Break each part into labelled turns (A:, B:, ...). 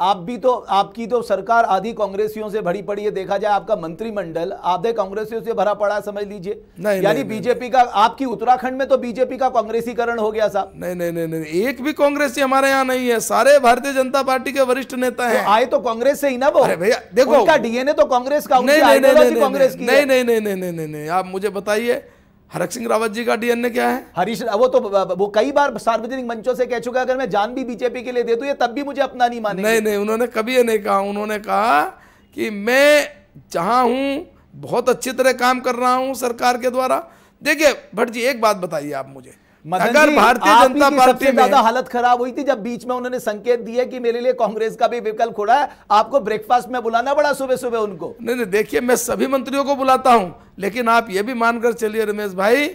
A: आप भी तो आपकी तो सरकार आधी कांग्रेसियों से भरी पड़ी है देखा जाए आपका मंत्रिमंडल आधे कांग्रेसियों से भरा पड़ा है समझ लीजिए
B: नहीं,
A: यानी बीजेपी का आपकी उत्तराखंड में तो बीजेपी का कांग्रेसीकरण हो गया साहब
B: नहीं नहीं नहीं नहीं एक भी कांग्रेसी हमारे यहाँ नहीं है सारे भारतीय जनता पार्टी के वरिष्ठ नेता
A: तो
B: हैं
A: आए तो कांग्रेस से ही ना वो
B: भैया, देखो।
A: उनका डीएनए तो कांग्रेस का
B: नहीं नहीं
A: है।
B: नहीं नहीं नहीं नहीं नहीं नहीं आप मुझे बताइए हरक सिंह रावत जी का डीएनए क्या है?
A: हरीश वो तो वो कई बार सार्वजनिक मंचों से कह चुका है अगर मैं जान भी बीजेपी के लिए दे दूँ ये तब भी मुझे अपना नहीं माने
B: नहीं नहीं उन्होंने कभी ये नहीं कहा। उन्होंने कहा कि मैं जहाँ हूँ बहुत अच्छी तरह काम कर रहा हूँ सरकार के द्वारा। देखिए भट्ट जी एक बात बताइए आप मुझे। अगर भारतीय जनता पार्टी में
A: ज़्यादा हालत खराब हुई थी जब बीच में उन्होंने संकेत दिए कि मेरे लिए कांग्रेस का भी विकल्प खुड़ा है आपको ब्रेकफास्ट में बुलाना पड़ा सुबह सुबह उनको।
B: नहीं नहीं देखिए मैं सभी मंत्रियों को बुलाता हूँ लेकिन आप ये भी मानकर चलिए रमेश भाई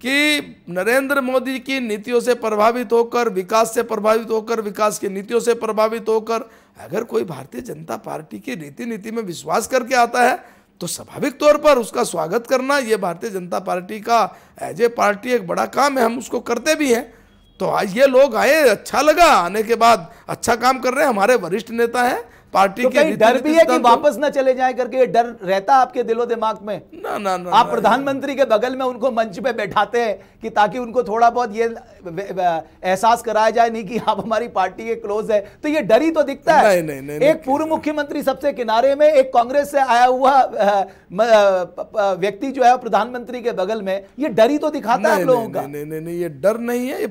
B: कि नरेंद्र मोदी की नीतियों से प्रभावित होकर विकास से प्रभावित होकर विकास की नीतियों से प्रभावित होकर अगर कोई भारतीय जनता पार्टी की रीति नीति में विश्वास करके आता है तो स्वाभाविक तौर पर उसका स्वागत करना ये भारतीय जनता पार्टी का एज ए पार्टी एक बड़ा काम है, हम उसको करते भी हैं। तो आज ये लोग आए अच्छा लगा, आने के बाद अच्छा काम कर रहे हैं, हमारे वरिष्ठ नेता हैं पार्टी
A: तो
B: के
A: डर भी है कि वापस न चले जाए करके ये डर रहता आपके दिलो दिमाग में?
B: ना ना ना
A: आप प्रधानमंत्री के बगल में उनको मंच पे बैठाते हैं कि ताकि उनको थोड़ा बहुत ये एहसास कराया जाए नहीं कि आप हमारी पार्टी के क्लोज है। तो ये डर ही तो दिखता है।
B: नहीं, नहीं, नहीं,
A: एक पूर्व मुख्यमंत्री सबसे किनारे में एक कांग्रेस से आया हुआ व्यक्ति जो है प्रधानमंत्री के बगल में ये डर ही तो दिखाता है लोगों का।
B: नहीं नहीं नहीं ये डर नहीं है